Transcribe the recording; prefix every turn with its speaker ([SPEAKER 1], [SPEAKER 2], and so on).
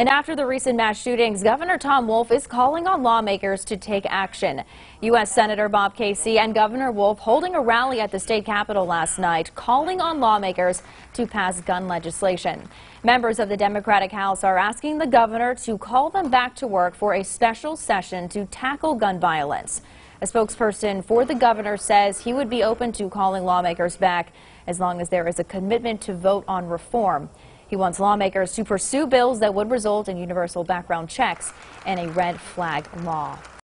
[SPEAKER 1] And after the recent mass shootings, Governor Tom Wolf is calling on lawmakers to take action. U.S. Senator Bob Casey and Governor Wolf holding a rally at the state capitol last night, calling on lawmakers to pass gun legislation. Members of the Democratic House are asking the governor to call them back to work for a special session to tackle gun violence. A spokesperson for the governor says he would be open to calling lawmakers back as long as there is a commitment to vote on reform. He wants lawmakers to pursue bills that would result in universal background checks and a red flag law.